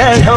Yeah.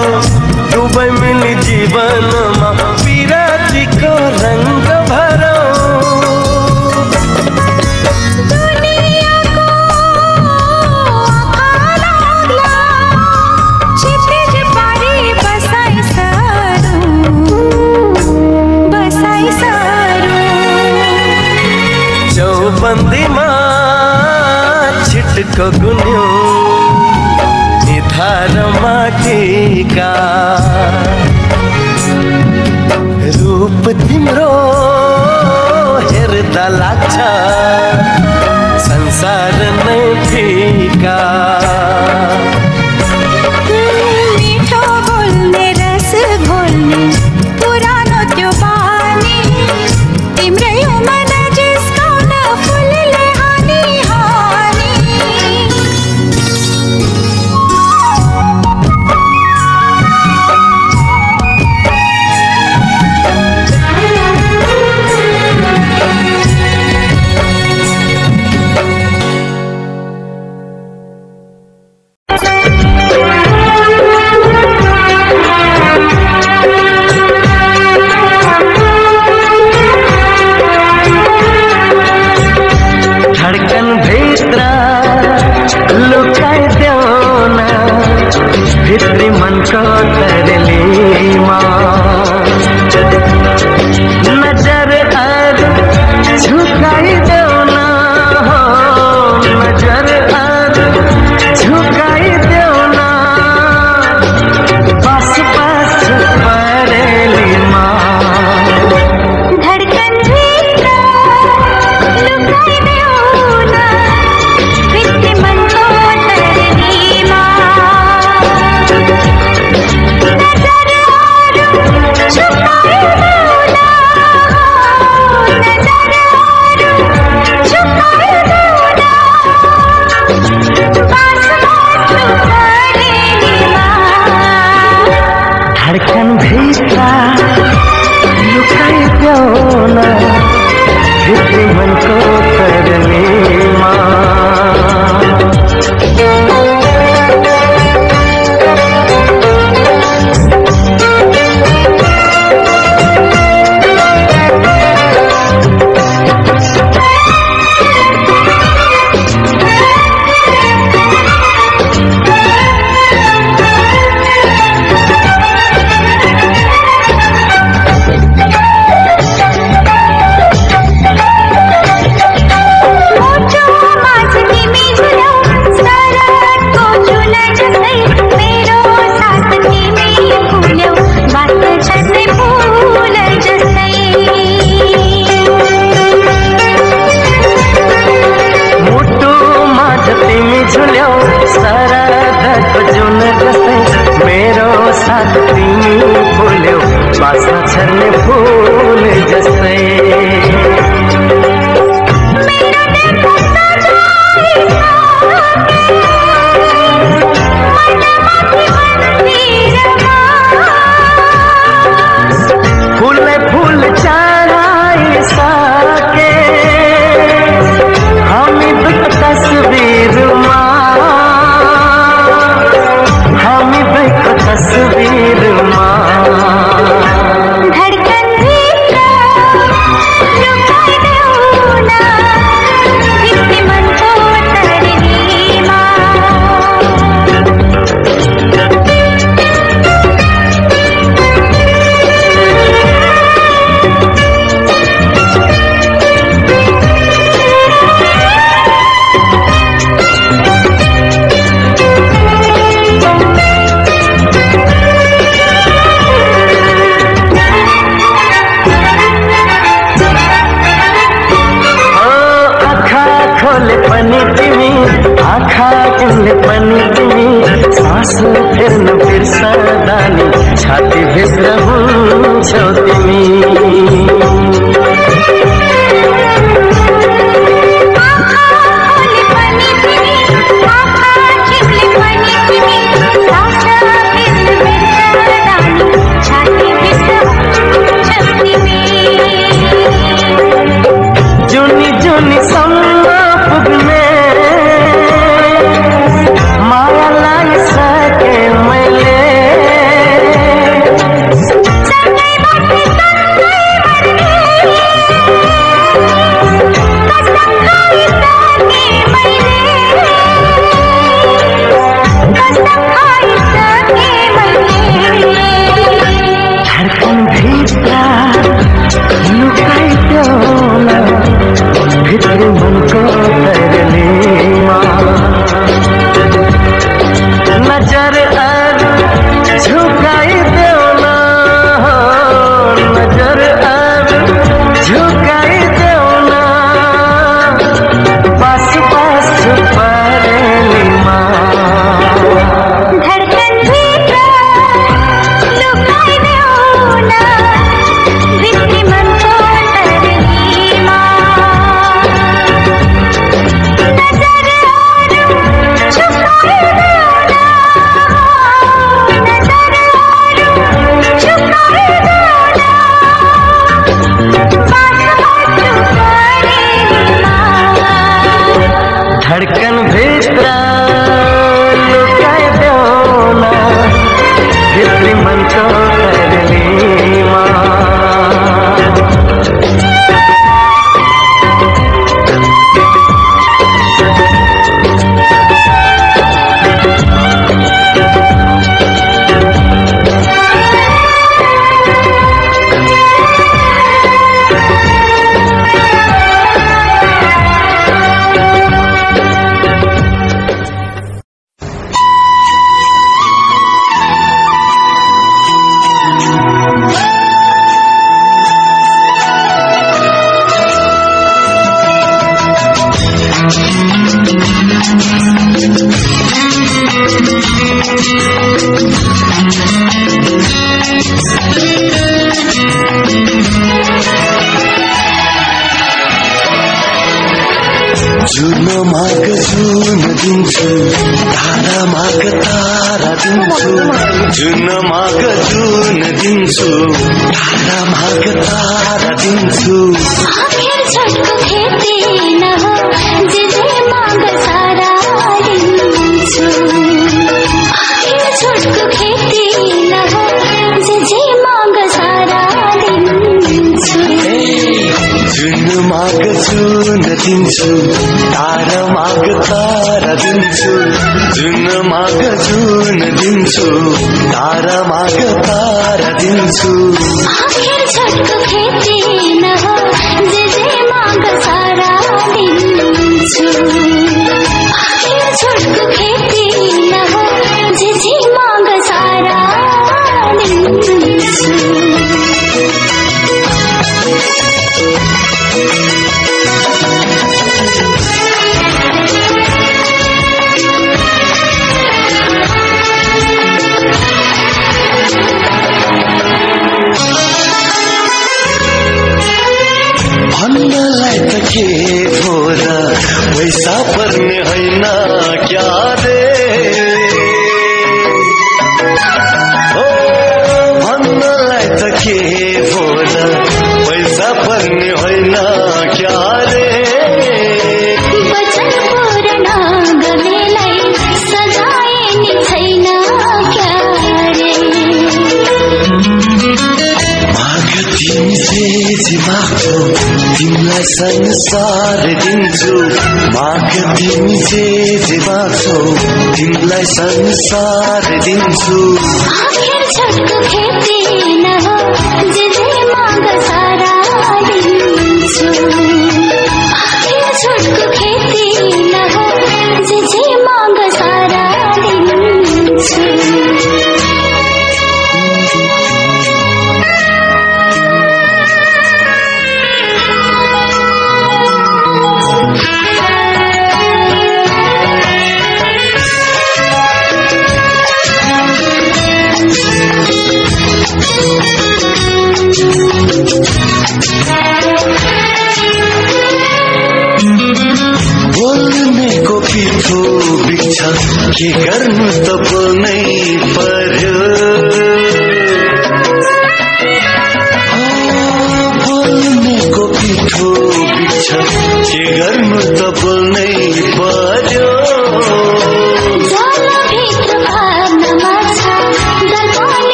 sun.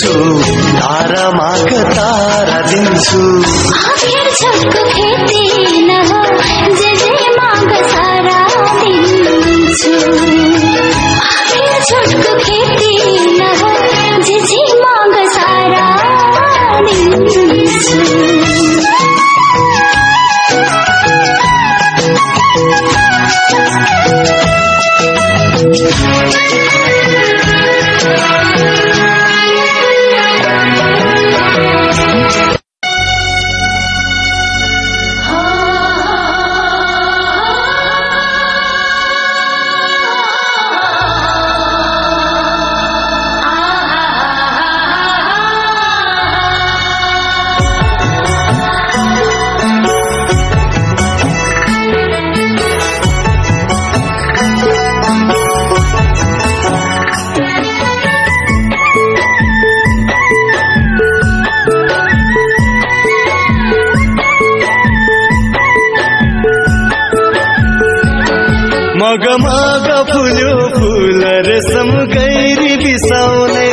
తారదించు తారమాక తారదించు मग फुल्यो फुल रेशम गैरी बिसाउने।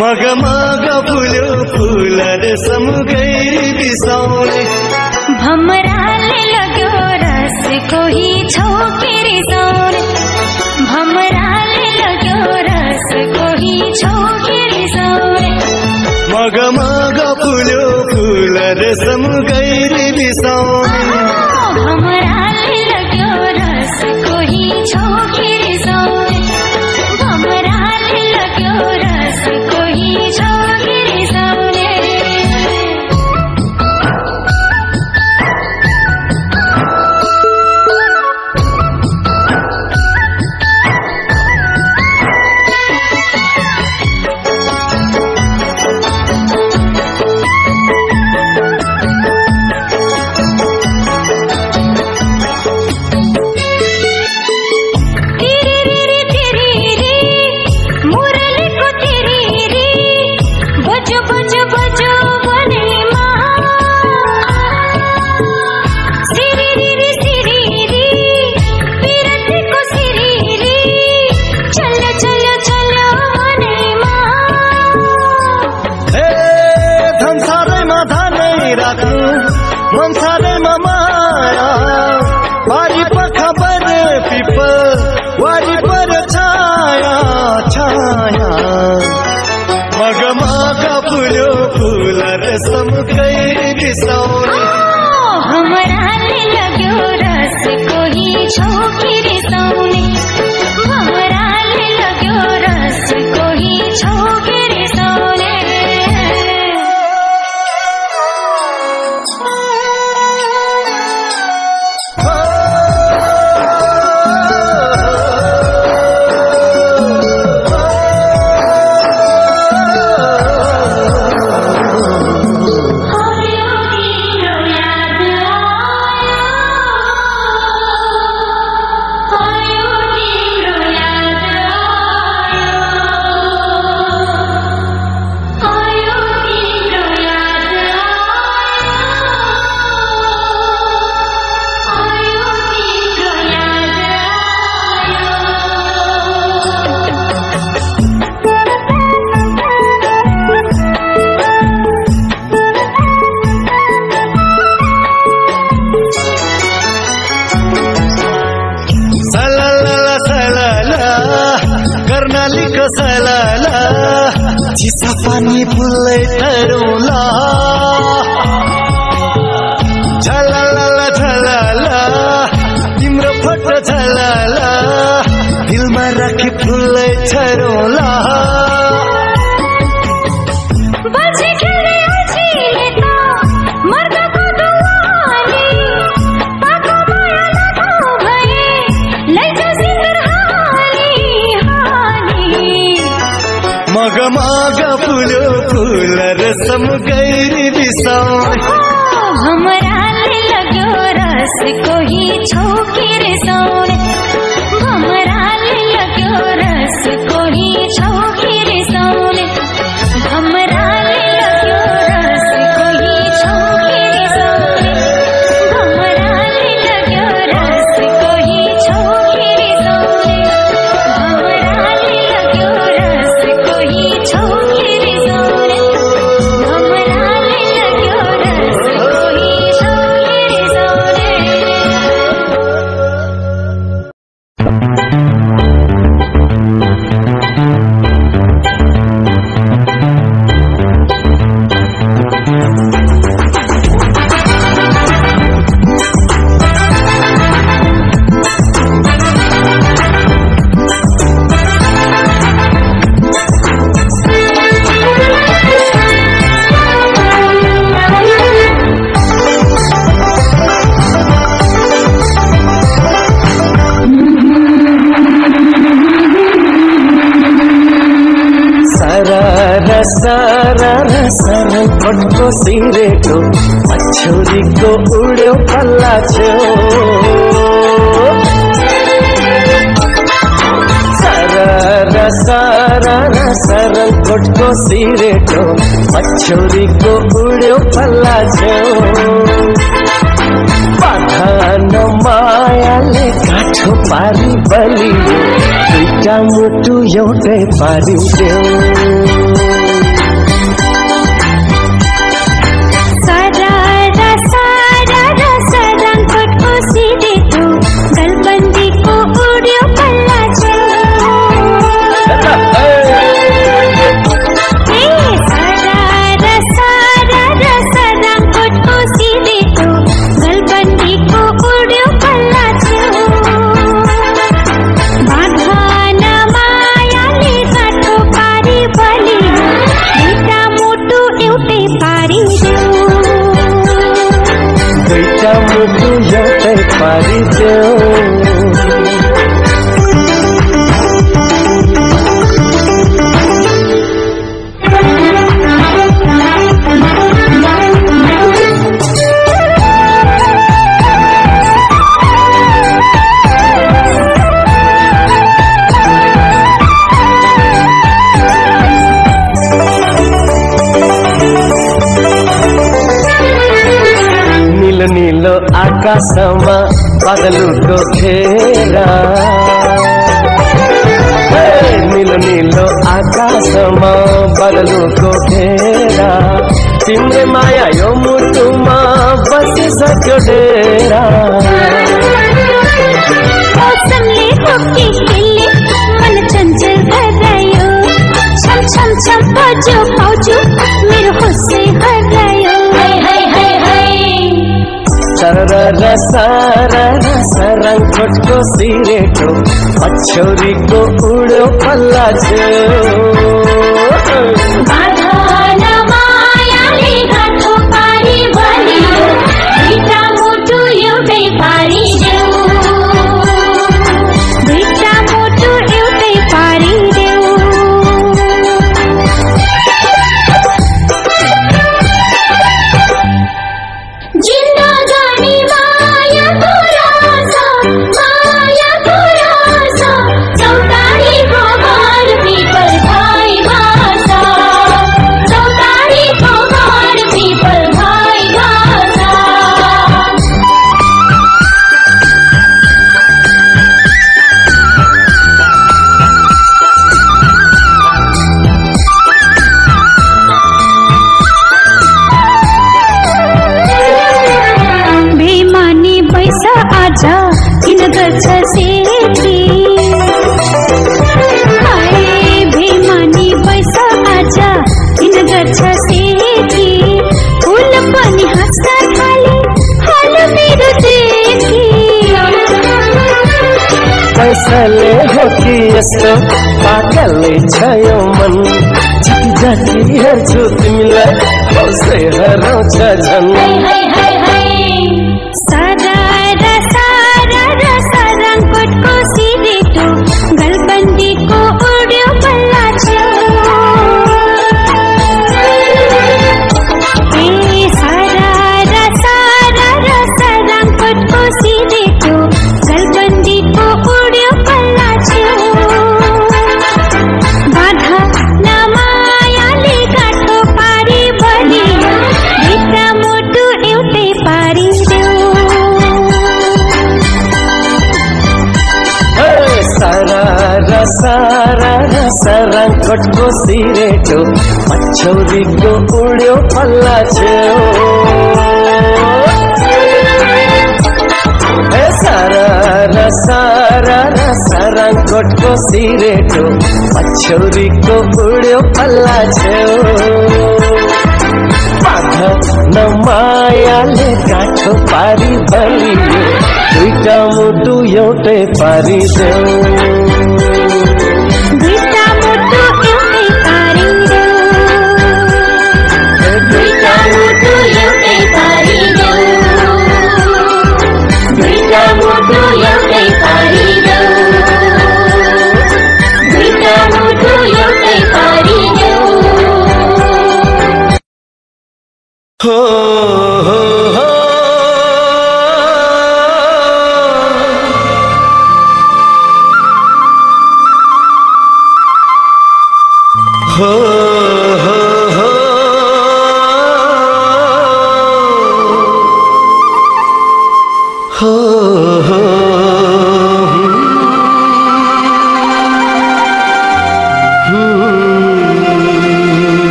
मग मग फुल्यो फुल रेशम गैरी बिसाउने। भमराले लग्यो रस कोही छौके रिसाउने भमराले लग्यो रस कोही छौके रिसाउने मग मग फुल्यो फुल रेशम गैरी बिसाउने। भमरा उड्यो फल्ला छेउ। सरल कोटको सिरेटो मछौरीको उड्यो फल्ला छेउ। पठान मायाले काठो पारी बलियो दुईटा मुटु एउटै पारिदेऊ ಮರಿತೆವು का समा बादलों को घेरा। नीलो नीलो आकाशमा बादलों को घेरा। तिम्रे माया यो मुटुमा बस सक्यो डेरा। मौसमले होके खेले मन సర సర సరంకొట్టు సీరేటు పచ్చోరికు ఉడు పల్లాచు यस्तो पागलै छ यो मन। झिकी झिकी हेर्छु तिमीलाई हौसै हराउँछ झन् कटको सिरेटो मछौरीको उड्यो फल्ला छेउ सारा र सारा र सारा कोटको सिरेटो मछौरीको उड्यो फल्ला छेउ न मायाले काठो पारी बलियो दुईटा मुटु एउटै पारिदेऊ। Oh.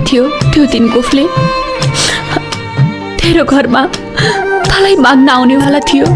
थियो त्यो दिन गुफले। तेरो घरमा तँलाई माग्न आउनेवाला थियो।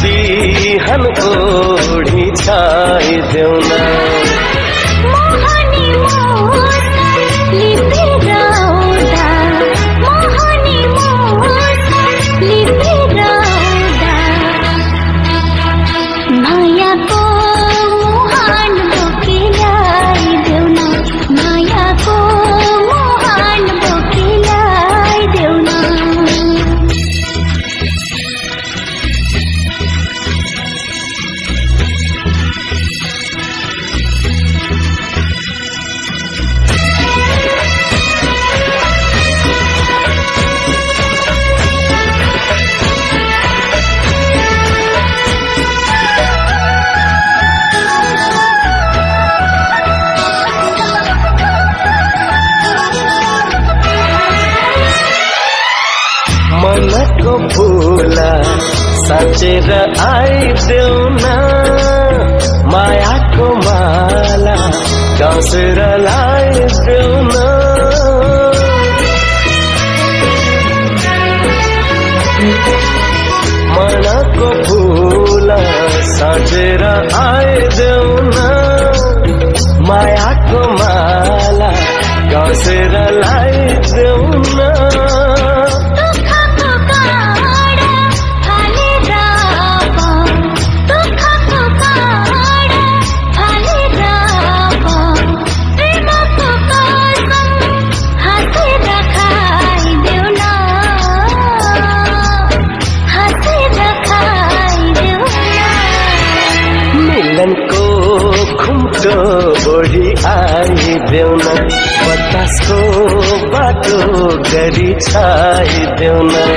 see गरी छाइदेऊ न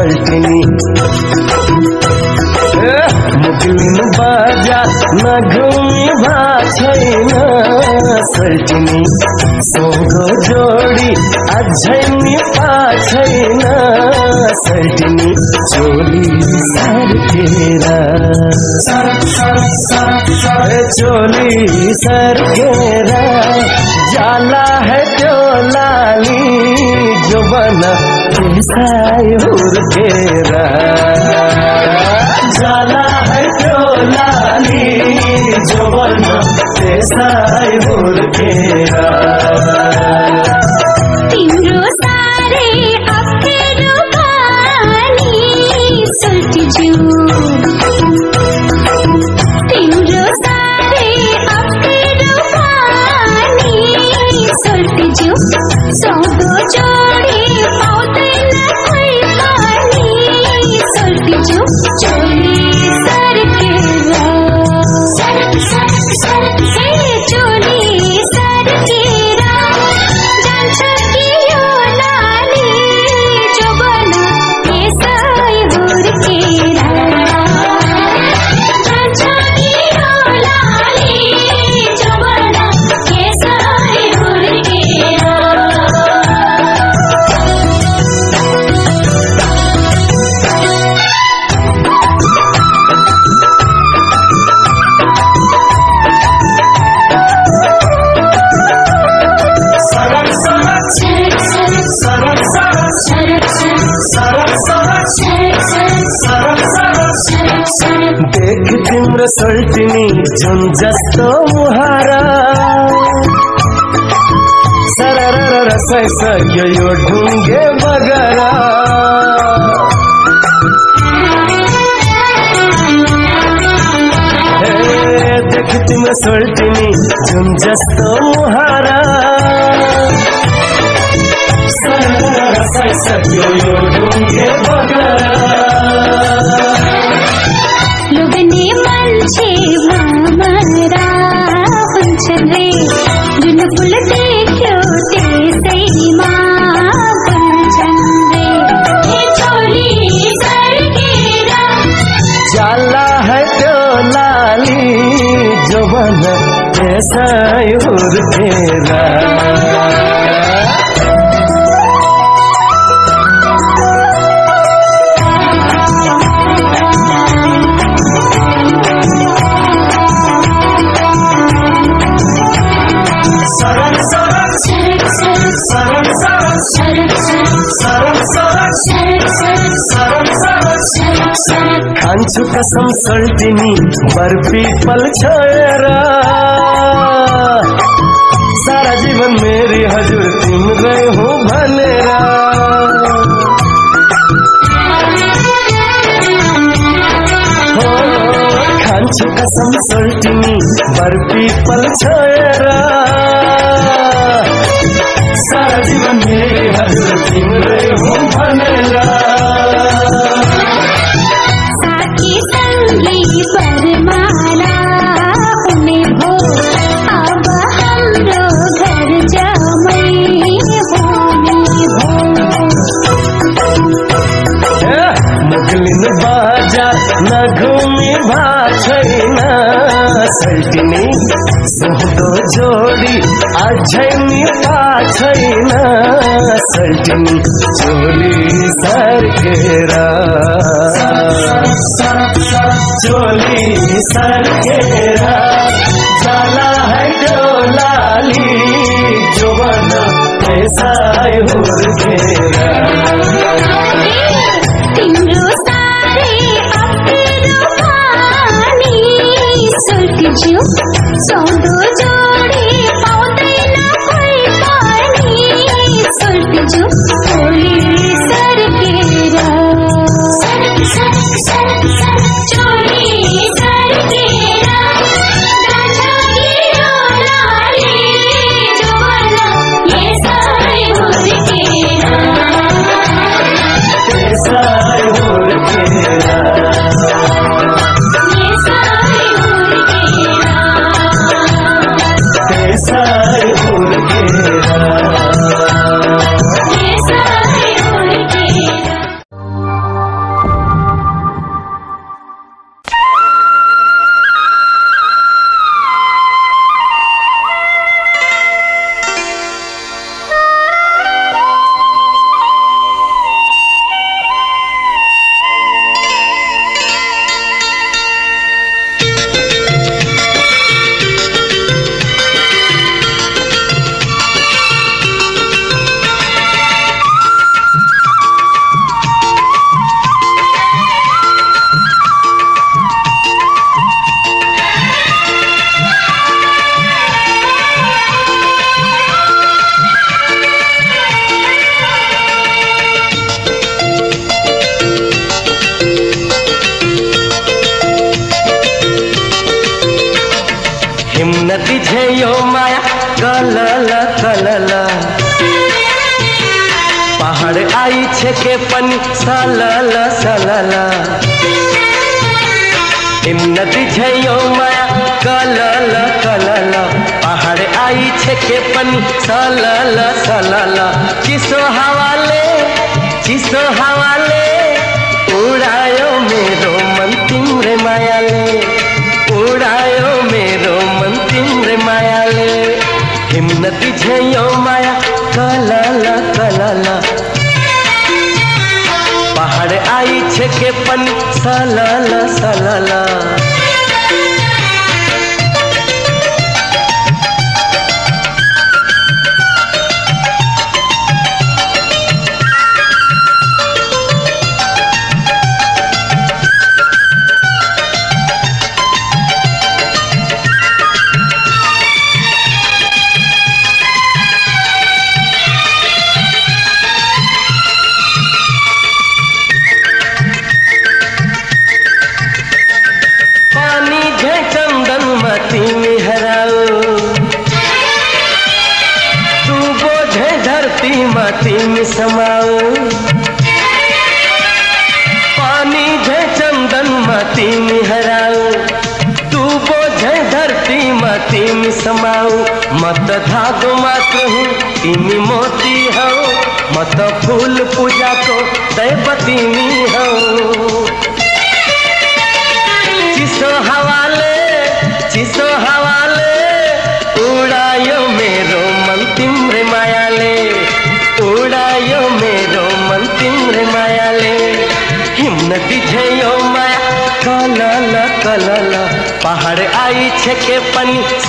सल्टिनी ए, मुगलिन बाज़ार न घुमी भा छैन सल्टिनी सोधो जोडी अझै नि पा छैन सल्टिनी चोली सर्केर ए, चोली सर्केर जाला है त्यो लाली जो बना साई हुर्केरा जाला है हुर्केरा तिम्रो साह्रै सल्टिनी जुन जस्तो मुहारा। सरर सक्यो यो ढुङ्गे बगरा। देख तिम्रो सल्टिनी जुन जस्तो मुहारा। सरर सक्यो यो ढुङ्गे बगरा। ज़ोर तेरा सरल कसम सर्दिनी बर्फ़ी पल छोडेर जीवन मेरी हजूर सुन गए हो भलेरा। खान्छु कसम सोल्टिनी पीपल छोएर सारा जीवन मेरी हजूर गए हो भनेर छैन सैतिनी सुहदो जोडी अझैनी पा छैन सैतिनी चोली सर चोली सर्केर चला है डोलाली जोवन पैसा हुर्केर you. So do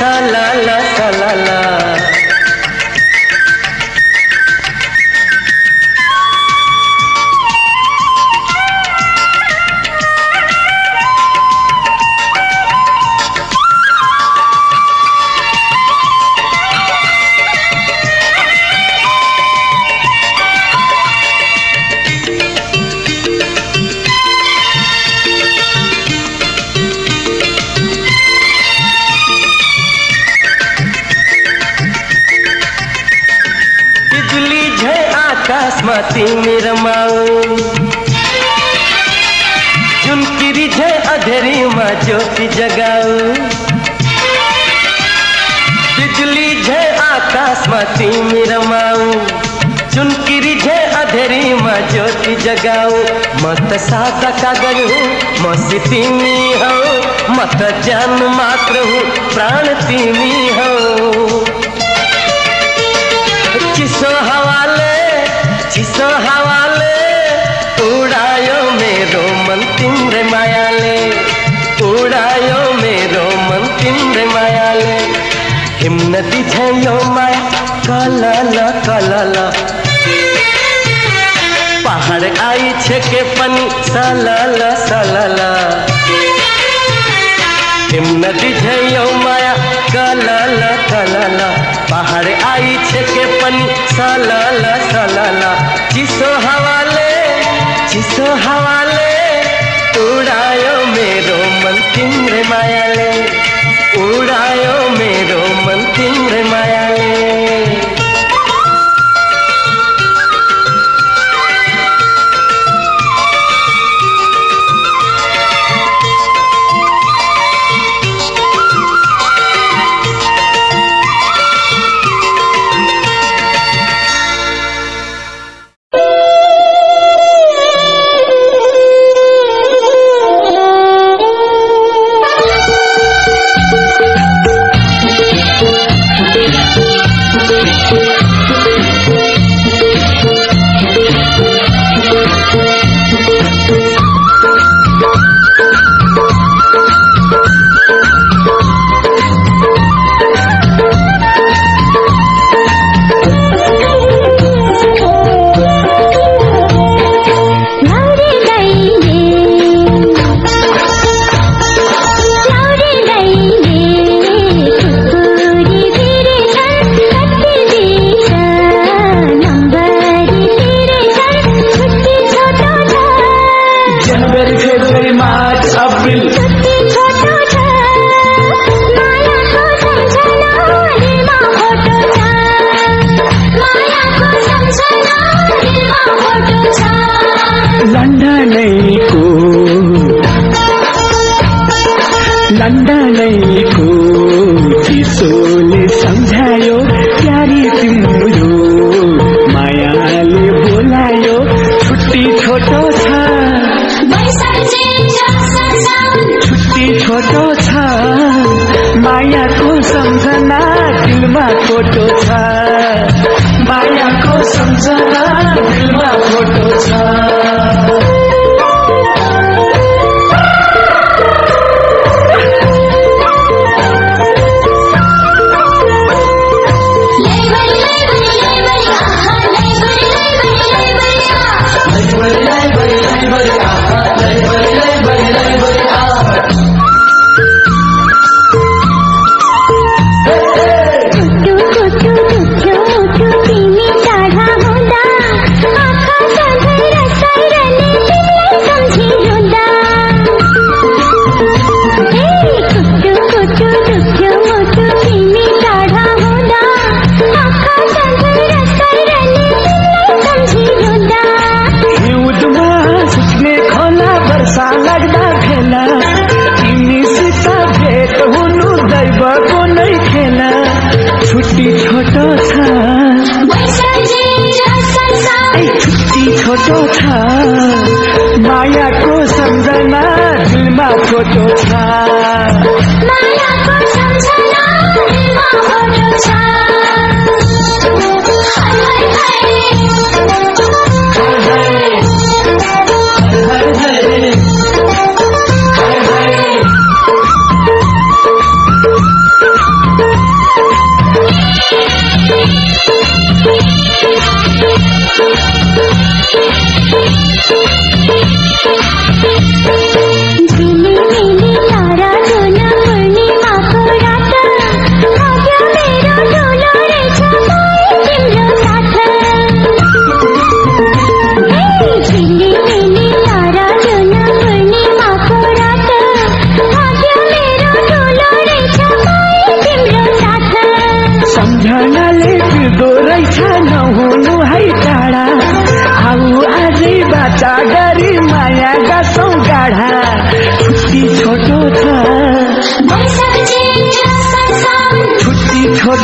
সালা हुर्केरा तिमी रमाऊ जुन किरिझै अधेरीमा ज्योति जगाऊ। बिजुली झै आकाशमा तिमी रमाऊ जुन किरिझै अधेरीमा ज्योति जगाऊ। म त सादा कागज़ हुँ, मसी तिमी हौ। म त जान मात्र हुँ, प्राण तिमी हौ। चिसो हावाले चिसो हावाले उडायो मेरो मन तिम्रै मायाले। उडायो मेरो मन तिम्रै मायाले। छ माया, कलल कलल। पहाड आई छेके पनि सलल सलल। छ माया, कलल कलल। पहाड आई छेके पनि सलल सलल। चिसो हावाले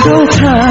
so tired.